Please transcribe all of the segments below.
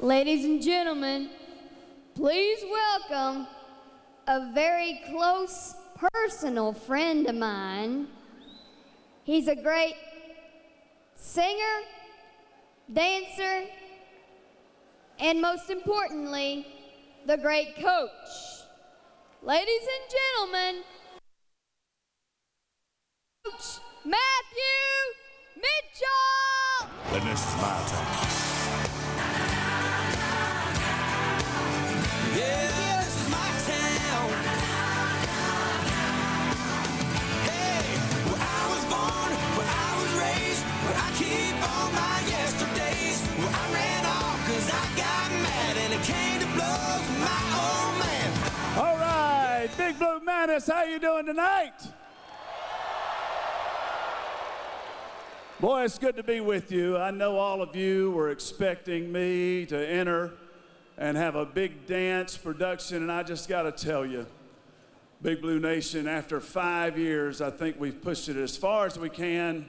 Ladies and gentlemen, please welcome a very close personal friend of mine. He's a great singer, dancer, and most importantly, the great coach. Ladies and gentlemen, Coach Matthew Mitchell! Big Blue Madness, how you doing tonight? Boy, it's good to be with you. I know all of you were expecting me to enter and have a big dance production, and I just got to tell you, Big Blue Nation, after five years, I think we've pushed it as far as we can,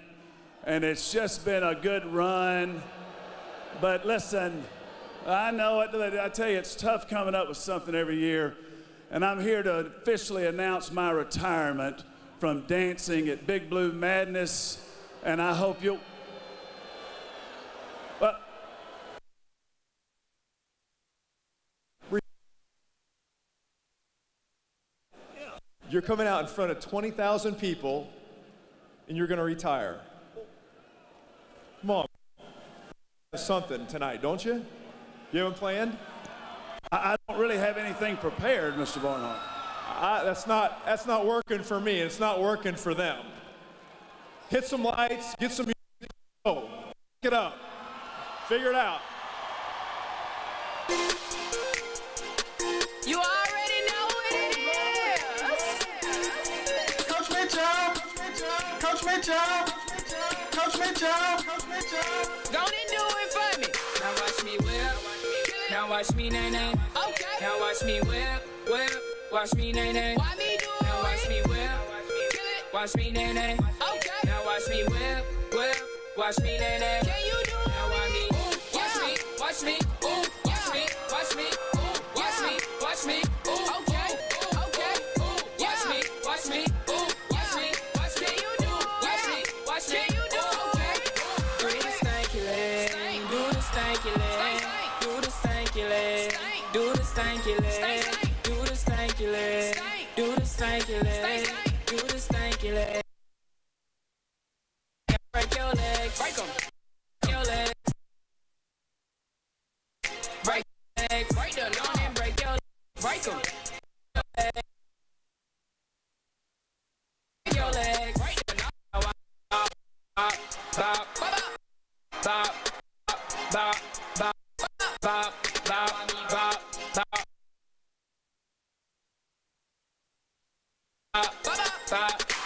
and it's just been a good run. But listen, I know it. I tell you, it's tough coming up with something every year. And I'm here to officially announce my retirement from dancing at Big Blue Madness. And I hope you'll. You're coming out in front of 20,000 people and you're going to retire. Come on. Something tonight, don't you? You haven't planned? I, I don't really have anything prepared, Mr. Barnhart. I, that's, not, that's not working for me. It's not working for them. Hit some lights, get some music, go. Pick it up. Figure it out. You already know what it is. Coach Mitchell, Coach Mitchell, Coach Mitchell, Coach Mitchell. Go on and do it for me. Now watch me whip. Now watch me nae nae. Okay. Now watch me whip, whip. Watch me nae nae. Why me do it? Now watch me whip. Watch me nae nae. Okay. Now watch me whip, whip. Watch me nae nae. Can you do it? Now watch me. Watch me. Watch me. Ooh. Watch me. Watch me. Ooh. Watch me. Watch me. Ooh. Okay. Okay. Ooh. Watch me. Watch me. Ooh. Watch me. Watch me. You do it. Watch me. Watch me. You do it. Do the stanky leg. Do the stanky leg. Do the stanky leg. Do the stanky leg. Do the stanky leg. Do the stanky leg. Do the stanky leg. Break your legs. Break 'em. Your legs. Break your legs. Break the lawn and break your legs. Break 'em. Break your legs. Break the lawn. Bop, bop, bop, bop, bop, bop, bop,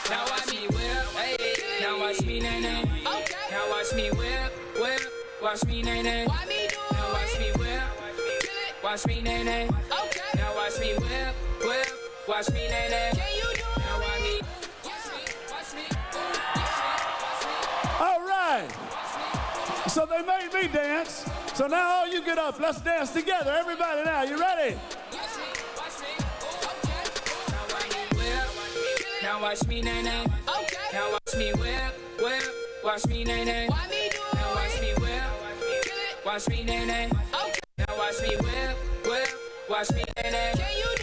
Now watch me whip. Now watch me nae nae. Okay. Now watch me whip, whip. Watch me nae nae. Now watch me whip. Watch me nae nae. Okay. Now watch me whip, whip. Watch me nae nae. Can you do it? Now me, watch me, All right. So they made me dance. So now all you get up. Let's dance together. Everybody now. You ready? Watch me, watch me, ooh, okay. Now watch me. Now watch me nae nae. Okay. Now watch me whip, whip. Watch me nae nae. Why me do it? Now watch me whip. Watch me nae nae. Okay. Now watch me whip, whip. Watch me nae nae. Can you